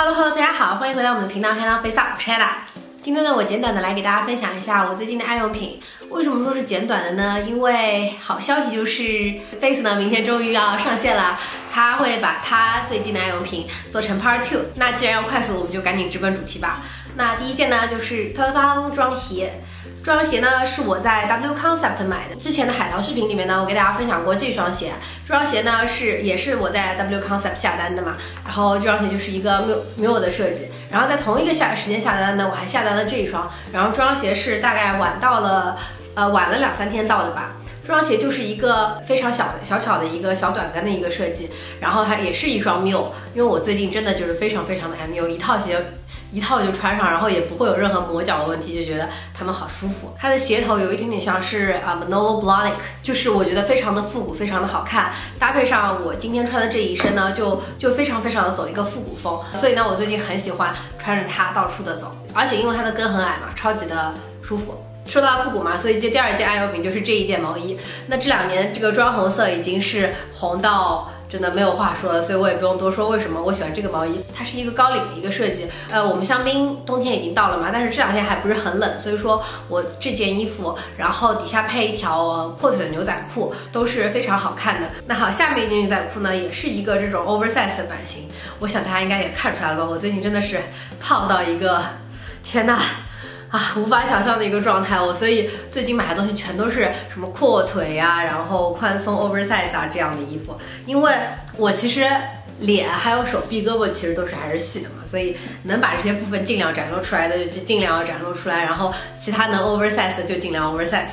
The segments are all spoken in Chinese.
Hello Hello，大家好，欢迎回到我们的频道黑狼 Face Up，我是 Ella。今天呢，我简短的来给大家分享一下我最近的爱用品。为什么说是简短的呢？因为好消息就是 Face 呢，明天终于要上线了，它会把它最近的爱用品做成 Part Two。那既然要快速，我们就赶紧直奔主题吧。那第一件呢，就是特方装鞋。这双鞋呢是我在 W Concept 买的。之前的海淘视频里面呢，我给大家分享过这双鞋。这双鞋呢是也是我在 W Concept 下单的嘛。然后这双鞋就是一个 Miu 的设计。然后在同一个下时间下单呢，我还下单了这一双。然后这双鞋是大概晚到了，呃，晚了两三天到的吧。这双鞋就是一个非常小的小巧的一个小短跟的一个设计。然后它也是一双 Miu，因为我最近真的就是非常非常的爱 Miu，一套鞋。一套就穿上，然后也不会有任何磨脚的问题，就觉得它们好舒服。它的鞋头有一点点像是啊 Manolo Blahnik，就是我觉得非常的复古，非常的好看。搭配上我今天穿的这一身呢，就就非常非常的走一个复古风。所以呢，我最近很喜欢穿着它到处的走，而且因为它的跟很矮嘛，超级的舒服。说到复古嘛，所以这第二件爱用品就是这一件毛衣。那这两年这个砖红色已经是红到。真的没有话说了，所以我也不用多说为什么我喜欢这个毛衣。它是一个高领的一个设计。呃，我们香槟冬天已经到了嘛，但是这两天还不是很冷，所以说我这件衣服，然后底下配一条阔腿的牛仔裤都是非常好看的。那好，下面一件牛仔裤呢，也是一个这种 oversize 的版型。我想大家应该也看出来了吧，我最近真的是胖到一个，天呐！啊，无法想象的一个状态，我所以最近买的东西全都是什么阔腿呀，然后宽松 oversize 啊这样的衣服，因为我其实脸还有手臂、胳膊其实都是还是细的嘛，所以能把这些部分尽量展露出来的就尽量展露出来，然后其他能 oversize 的就尽量 oversize。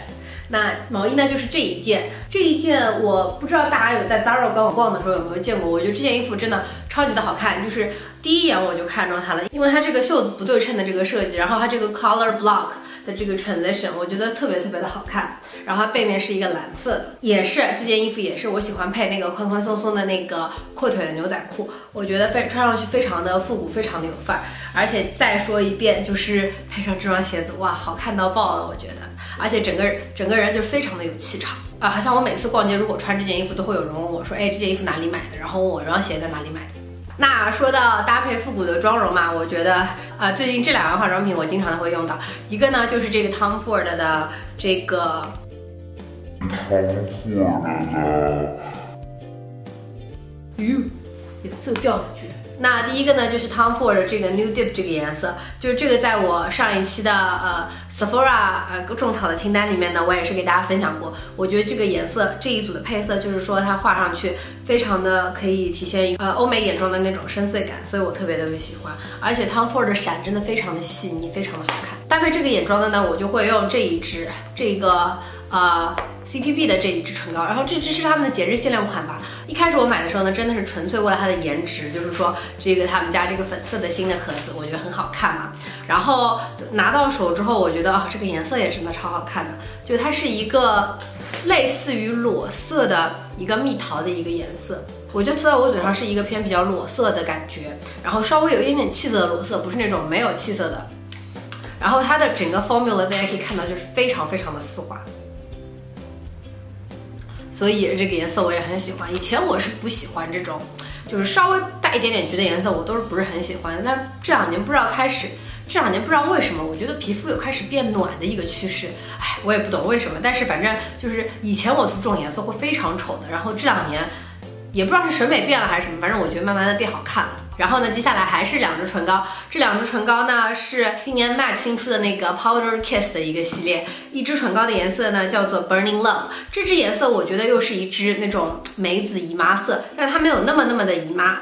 那毛衣呢，就是这一件，这一件我不知道大家有在 Zara 官网逛的时候有没有见过，我觉得这件衣服真的超级的好看，就是第一眼我就看中它了，因为它这个袖子不对称的这个设计，然后它这个 color block 的这个 transition，我觉得特别特别的好看，然后它背面是一个蓝色的，也是这件衣服也是我喜欢配那个宽宽松松的那个阔腿的牛仔裤，我觉得非穿上去非常的复古，非常的有范儿，而且再说一遍，就是配上这双鞋子，哇，好看到爆了，我觉得。而且整个整个人就非常的有气场啊！好像我每次逛街，如果穿这件衣服，都会有人问我说：“哎，这件衣服哪里买的？”然后问我这双鞋在哪里买的。那说到搭配复古的妆容嘛，我觉得啊，最近这两个化妆品我经常都会用到，一个呢就是这个 Tom Ford 的这个 Tom Ford 的，哟，颜色掉下去。那第一个呢，就是 Tom Ford 的这个 New Deep 这个颜色，就是这个在我上一期的呃 Sephora 呃种草的清单里面呢，我也是给大家分享过。我觉得这个颜色这一组的配色，就是说它画上去非常的可以体现一呃欧美眼妆的那种深邃感，所以我特别特别喜欢。而且 Tom Ford 的闪真的非常的细腻，非常的好看。搭配这个眼妆的呢，我就会用这一支这个呃。CPB 的这一支唇膏，然后这支是他们的节日限量款吧。一开始我买的时候呢，真的是纯粹为了它的颜值，就是说这个他们家这个粉色的新的盒子，我觉得很好看嘛。然后拿到手之后，我觉得啊，这个颜色也真的超好看的，就它是一个类似于裸色的一个蜜桃的一个颜色，我觉得涂在我嘴上是一个偏比较裸色的感觉，然后稍微有一点点气色的裸色，不是那种没有气色的。然后它的整个 formula 大家可以看到，就是非常非常的丝滑。所以这个颜色我也很喜欢。以前我是不喜欢这种，就是稍微带一点点橘的颜色，我都是不是很喜欢。但这两年不知道开始，这两年不知道为什么，我觉得皮肤有开始变暖的一个趋势。哎，我也不懂为什么，但是反正就是以前我涂这种颜色会非常丑的，然后这两年也不知道是审美变了还是什么，反正我觉得慢慢的变好看了。然后呢，接下来还是两支唇膏，这两支唇膏呢是今年 MAC 新出的那个 Powder Kiss 的一个系列，一支唇膏的颜色呢叫做 Burning Love，这支颜色我觉得又是一支那种梅子姨妈色，但它没有那么那么的姨妈，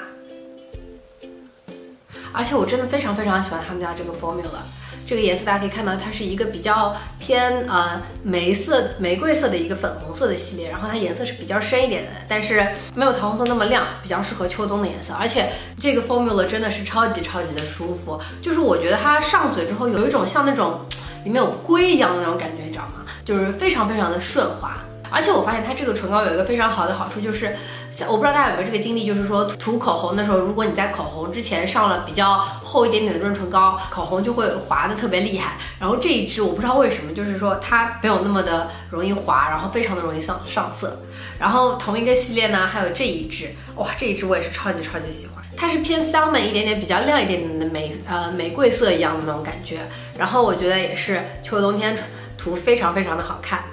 而且我真的非常非常喜欢他们家这个 formula。这个颜色大家可以看到，它是一个比较偏呃玫色、玫瑰色的一个粉红色的系列，然后它颜色是比较深一点的，但是没有桃红色那么亮，比较适合秋冬的颜色。而且这个 formula 真的是超级超级的舒服，就是我觉得它上嘴之后有一种像那种里面有硅一样的那种感觉，你知道吗？就是非常非常的顺滑。而且我发现它这个唇膏有一个非常好的好处，就是像我不知道大家有没有这个经历，就是说涂口红的时候，如果你在口红之前上了比较厚一点点的润唇膏，口红就会滑的特别厉害。然后这一支我不知道为什么，就是说它没有那么的容易滑，然后非常的容易上上色。然后同一个系列呢，还有这一支，哇，这一支我也是超级超级喜欢。它是偏 salmon 一点点，比较亮一点点的玫呃玫瑰色一样的那种感觉。然后我觉得也是秋冬天涂非常非常的好看。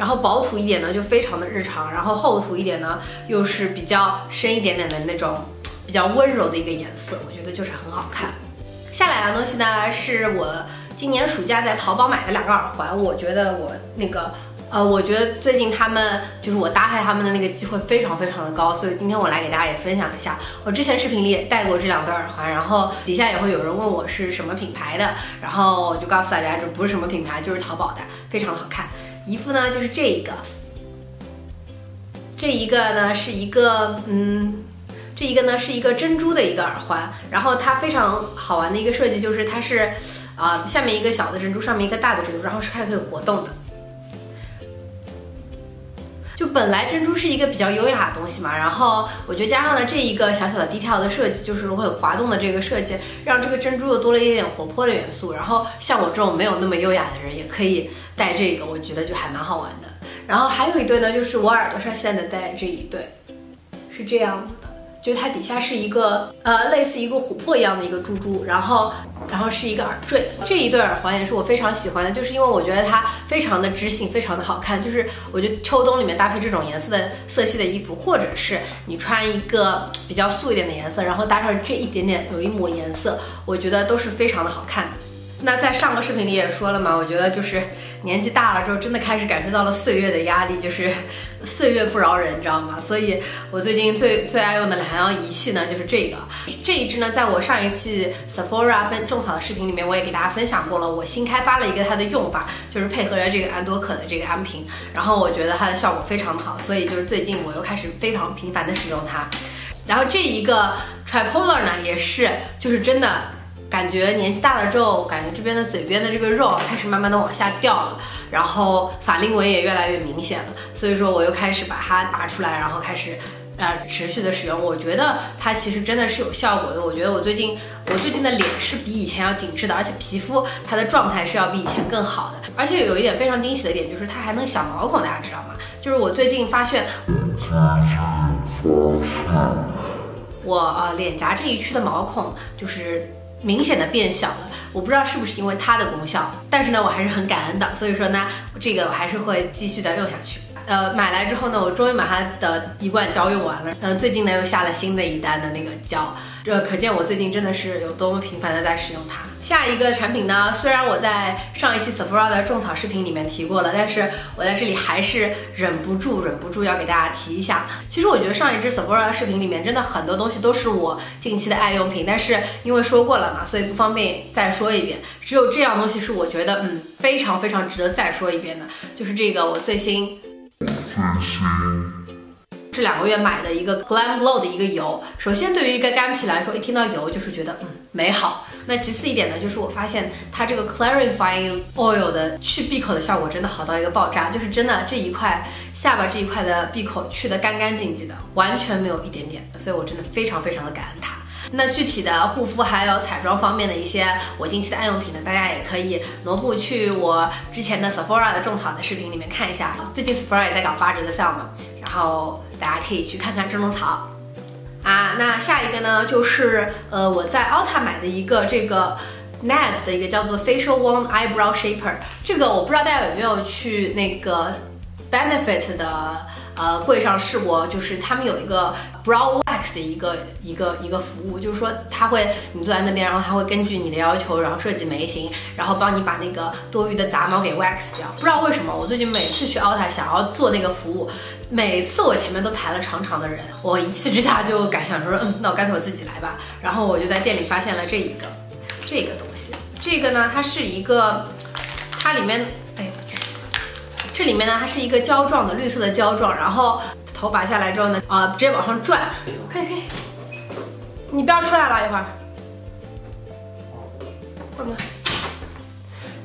然后薄涂一点呢就非常的日常，然后厚涂一点呢又是比较深一点点的那种比较温柔的一个颜色，我觉得就是很好看。下两样东西呢是我今年暑假在淘宝买的两个耳环，我觉得我那个。呃，我觉得最近他们就是我搭配他们的那个机会非常非常的高，所以今天我来给大家也分享一下。我之前视频里也戴过这两对耳环，然后底下也会有人问我是什么品牌的，然后我就告诉大家这不是什么品牌，就是淘宝的，非常好看。一副呢就是这一个，这一个呢是一个，嗯，这一个呢是一个珍珠的一个耳环，然后它非常好玩的一个设计就是它是，啊，下面一个小的珍珠，上面一个大的珍珠，然后是还可以活动的。就本来珍珠是一个比较优雅的东西嘛，然后我觉得加上了这一个小小的低调的设计，就是会滑动的这个设计，让这个珍珠又多了一点点活泼的元素。然后像我这种没有那么优雅的人也可以戴这个，我觉得就还蛮好玩的。然后还有一对呢，就是我耳朵上现在的戴这一对，是这样。就它底下是一个呃类似一个琥珀一样的一个珠珠，然后然后是一个耳坠，这一对耳环也是我非常喜欢的，就是因为我觉得它非常的知性，非常的好看。就是我觉得秋冬里面搭配这种颜色的色系的衣服，或者是你穿一个 比较素一点的颜色，然后搭上这一点点有一抹颜色，我觉得都是非常的好看的。那在上个视频里也说了嘛，我觉得就是年纪大了之后，真的开始感受到了岁月的压力，就是岁月不饶人，你知道吗？所以我最近最最爱用的两样仪器呢，就是这个，这一支呢，在我上一期 Sephora 分种草的视频里面，我也给大家分享过了。我新开发了一个它的用法，就是配合着这个安多可的这个安瓶，然后我觉得它的效果非常的好，所以就是最近我又开始非常频繁的使用它。然后这一个 Tripolar 呢，也是就是真的。感觉年纪大了之后，感觉这边的嘴边的这个肉开始慢慢的往下掉了，然后法令纹也越来越明显了，所以说我又开始把它拔出来，然后开始呃持续的使用。我觉得它其实真的是有效果的。我觉得我最近我最近的脸是比以前要紧致的，而且皮肤它的状态是要比以前更好的。而且有一点非常惊喜的点就是它还能小毛孔，大家知道吗？就是我最近发现，我呃脸颊这一区的毛孔就是。明显的变小了，我不知道是不是因为它的功效，但是呢，我还是很感恩的，所以说呢，这个我还是会继续的用下去。呃，买来之后呢，我终于把它的一罐胶用完了。嗯，最近呢又下了新的一单的那个胶，这可见我最近真的是有多么频繁的在使用它。下一个产品呢，虽然我在上一期 Sephora 的种草视频里面提过了，但是我在这里还是忍不住忍不住要给大家提一下。其实我觉得上一支 Sephora 的视频里面真的很多东西都是我近期的爱用品，但是因为说过了嘛，所以不方便再说一遍。只有这样东西是我觉得嗯非常非常值得再说一遍的，就是这个我最新。这两个月买的一个 Glam Glow 的一个油，首先对于一个干皮来说，一听到油就是觉得嗯美好。那其次一点呢，就是我发现它这个 Clarifying Oil 的去闭口的效果真的好到一个爆炸，就是真的这一块下巴这一块的闭口去的干干净净的，完全没有一点点，所以我真的非常非常的感恩它。那具体的护肤还有彩妆方面的一些我近期的爱用品呢，大家也可以挪步去我之前的 Sephora 的种草的视频里面看一下。最近 Sephora 也在搞八折的 sale 嘛，然后大家可以去看看种种草啊。那下一个呢，就是呃我在 Ulta 买的一个这个 NARS 的一个叫做 Facial Warm Eyebrow Shaper，这个我不知道大家有没有去那个 Benefit 的。呃，柜上试过，就是他们有一个 brow wax 的一个一个一个服务，就是说他会你坐在那边，然后他会根据你的要求，然后设计眉形，然后帮你把那个多余的杂毛给 wax 掉。不知道为什么，我最近每次去 Ulta 想要做那个服务，每次我前面都排了长长的人，我一气之下就感想说，嗯，那我干脆我自己来吧。然后我就在店里发现了这一个这个东西，这个呢，它是一个，它里面。这里面呢，它是一个胶状的绿色的胶状，然后头拔下来之后呢，啊，直接往上转，可以可以，你不要出来了，一会儿，关门。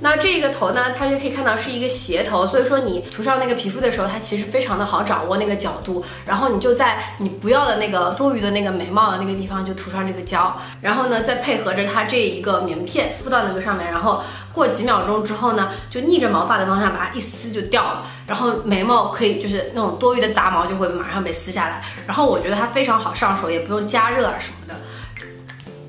那这个头呢，它就可以看到是一个斜头，所以说你涂上那个皮肤的时候，它其实非常的好掌握那个角度。然后你就在你不要的那个多余的那个眉毛的那个地方就涂上这个胶，然后呢再配合着它这一个棉片敷到那个上面，然后过几秒钟之后呢，就逆着毛发的方向把它一撕就掉了，然后眉毛可以就是那种多余的杂毛就会马上被撕下来，然后我觉得它非常好上手，也不用加热啊什么的。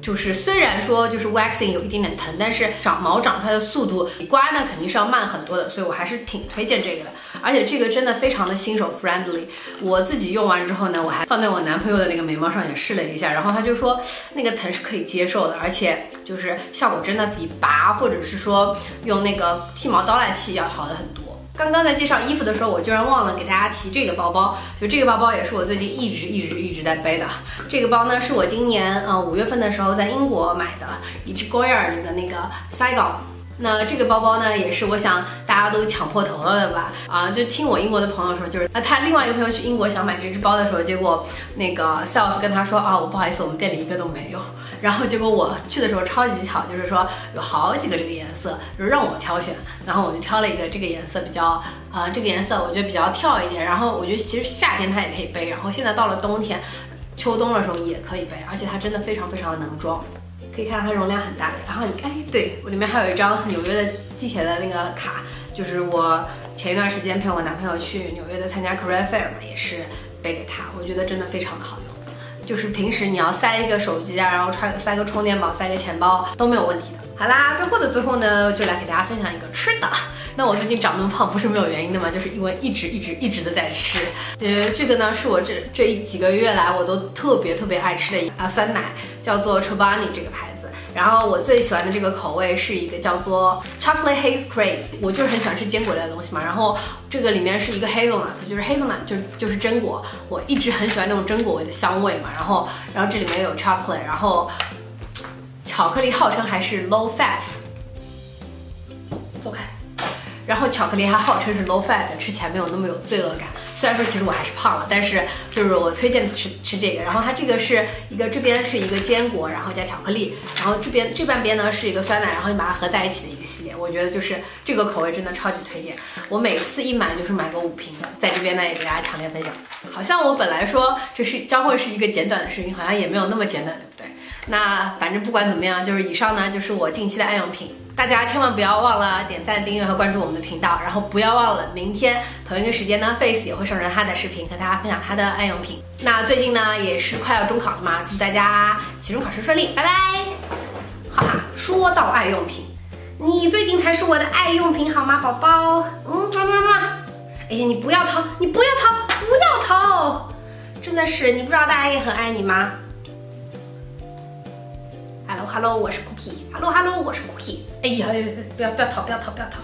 就是虽然说就是 waxing 有一点点疼，但是长毛长出来的速度比刮呢肯定是要慢很多的，所以我还是挺推荐这个的。而且这个真的非常的新手 friendly，我自己用完之后呢，我还放在我男朋友的那个眉毛上也试了一下，然后他就说那个疼是可以接受的，而且就是效果真的比拔或者是说用那个剃毛刀来剃要好的很多。刚刚在介绍衣服的时候，我居然忘了给大家提这个包包。就这个包包也是我最近一直一直一直在背的。这个包呢，是我今年呃五月份的时候在英国买的，一只 Goyer 的那个 Saigon。那这个包包呢，也是我想大家都抢破头了的吧？啊，就听我英国的朋友说，就是啊，他另外一个朋友去英国想买这只包的时候，结果那个 sales 跟他说啊，我不好意思，我们店里一个都没有。然后结果我去的时候超级巧，就是说有好几个这个颜色，就是让我挑选，然后我就挑了一个这个颜色比较啊，这个颜色我觉得比较跳一点。然后我觉得其实夏天它也可以背，然后现在到了冬天、秋冬的时候也可以背，而且它真的非常非常的能装。可以看到它容量很大，然后你哎，对我里面还有一张纽约的地铁的那个卡，就是我前一段时间陪我男朋友去纽约的参加 career fair 嘛，也是背给他，我觉得真的非常的好用，就是平时你要塞一个手机啊，然后揣塞个充电宝，塞个钱包都没有问题的。好啦，最后的最后呢，就来给大家分享一个吃的。那我最近长那么胖不是没有原因的嘛，就是因为一直一直一直的在吃。呃，这个呢是我这这一几个月来我都特别特别爱吃的一啊酸奶，叫做 Chobani 这个牌子。然后我最喜欢的这个口味是一个叫做 Chocolate Haze Cream，我就是很喜欢吃坚果类的东西嘛。然后这个里面是一个 hazelnut，就是 hazelnut 就就是榛果，我一直很喜欢那种榛果味的香味嘛。然后然后这里面有 chocolate，然后巧克力号称还是 low fat。走开。然后巧克力还号称是 low fat，吃起来没有那么有罪恶感。虽然说其实我还是胖了，但是就是我推荐吃吃这个。然后它这个是一个这边是一个坚果，然后加巧克力，然后这边这半边呢是一个酸奶，然后你把它合在一起的一个系列。我觉得就是这个口味真的超级推荐。我每次一买就是买个五瓶的，在这边呢也给大家强烈分享。好像我本来说这是将会是一个简短的视频，好像也没有那么简短，对不对？那反正不管怎么样，就是以上呢就是我近期的爱用品。大家千万不要忘了点赞、订阅和关注我们的频道，然后不要忘了明天同一个时间呢，Face 也会上传他的视频，和大家分享他的爱用品。那最近呢也是快要中考了嘛，祝大家期中考试顺利，拜拜！哈哈，说到爱用品，你最近才是我的爱用品好吗，宝宝？嗯，妈妈妈，哎呀，你不要逃，你不要逃，不要逃！真的是，你不知道大家也很爱你吗？Hello，我是 Cookie。Hello，Hello，我是 Cookie。哎呀，不要不要逃，不要逃，不要逃。